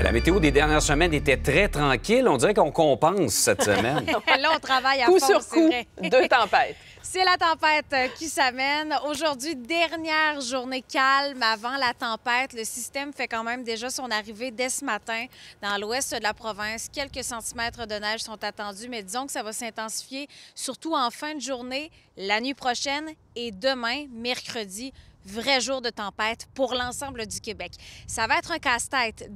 Ben, la météo des dernières semaines était très tranquille. On dirait qu'on compense cette semaine. Là, on travaille à Coup fond, sur c'est coup, vrai. deux tempêtes. C'est la tempête euh, qui s'amène. Aujourd'hui, dernière journée calme avant la tempête. Le système fait quand même déjà son arrivée dès ce matin dans l'ouest de la province. Quelques centimètres de neige sont attendus, mais disons que ça va s'intensifier surtout en fin de journée, la nuit prochaine et demain, mercredi. Vrai jour de tempête pour l'ensemble du Québec. Ça va être un casse-tête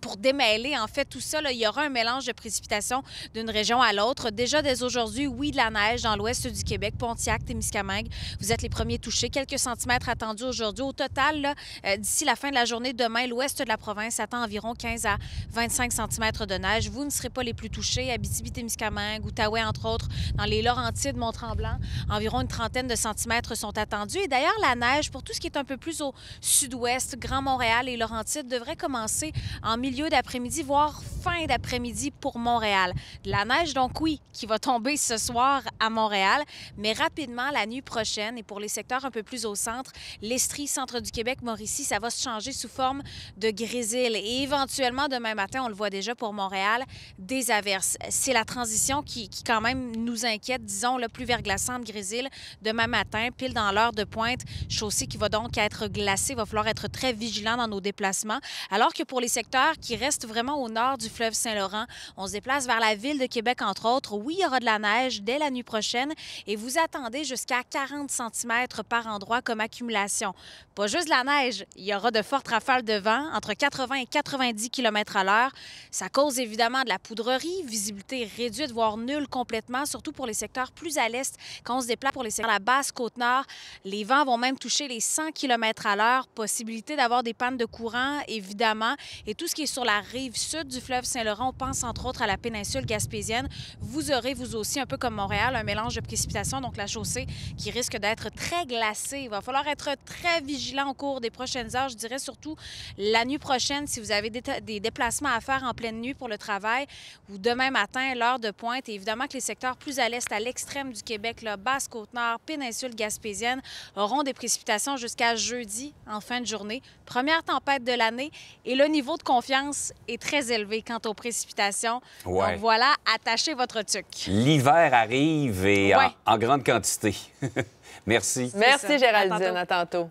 pour démêler en fait tout ça. il y aura un mélange de précipitations d'une région à l'autre. Déjà dès aujourd'hui, oui, de la neige dans l'ouest du Québec, Pontiac, Témiscamingue. Vous êtes les premiers touchés. Quelques centimètres attendus aujourd'hui. Au total, euh, d'ici la fin de la journée, demain, l'ouest de la province attend environ 15 à 25 centimètres de neige. Vous ne serez pas les plus touchés. Abitibi-Témiscamingue, Outaouais, entre autres, dans les Laurentides, Mont-Tremblant, environ une trentaine de centimètres sont attendus. Et d'ailleurs, la neige, pour tout ce qui est un peu plus au sud-ouest, Grand Montréal et Laurentides, devrait commencer en milieu d'après-midi, voire fin d'après-midi pour Montréal. De la neige, donc oui, qui va tomber ce soir à Montréal, mais rapidement, la nuit prochaine, et pour les secteurs un peu plus au centre, l'Estrie, centre du Québec, Mauricie, ça va se changer sous forme de grésil. Et éventuellement, demain matin, on le voit déjà pour Montréal, des averses. C'est la transition qui, quand même nous inquiète, disons, le plus verglaçante grésil demain matin, pile dans l'heure de pointe, chaussée qui va donc être glacée. Il va falloir être très vigilant dans nos déplacements. Alors que pour les secteurs qui restent vraiment au nord du fleuve Saint-Laurent, on se déplace vers la ville de Québec, entre autres. Oui, il y aura de la neige dès la nuit prochaine et vous attendez jusqu'à 40 cm par endroit comme accumulation. Pas juste de la neige, il y aura de fortes rafales de vent, entre 80 et 90 km à l'heure. Ça cause évidemment de la poudrerie, visibilité réduite, voire nulle complètement, surtout pour les secteurs plus à l'est. Quand on se déplace pour les secteurs de la basse côte nord, les vents vont même toucher les 100 km à l'heure. Possibilité d'avoir des pannes de courant, évidemment. Et tout ce qui est sur la rive sud du fleuve Saint-Laurent, on pense entre autres à la péninsule gaspésienne. Vous aurez, vous aussi, un peu comme Montréal, un mélange de précipitations, donc la chaussée qui risque d'être très glacée. Il va falloir être très vigilant au cours des prochaines heures. Je dirais surtout la nuit prochaine, si vous avez des, déplacements à faire en pleine nuit pour le travail ou demain matin, l'heure de pointe. Et évidemment que les secteurs plus à l'est, à l'extrême du Québec, là, Basse-Côte-Nord, péninsule gaspésienne, auront des précipitations jusqu'à jeudi en fin de journée. Première tempête de l'année et le niveau de confiance est très élevé quant aux précipitations. Ouais. Donc voilà, attachez votre tuc. L'hiver arrive et en- Ouais. en, grande quantité. Merci. Merci. À Géraldine. tantôt. À tantôt.